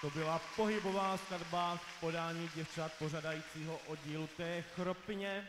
To byla pohybová skladba v podání děvčat pořadajícího oddílu té chropně.